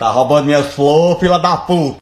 Tá roubando minhas flores, fila da puta.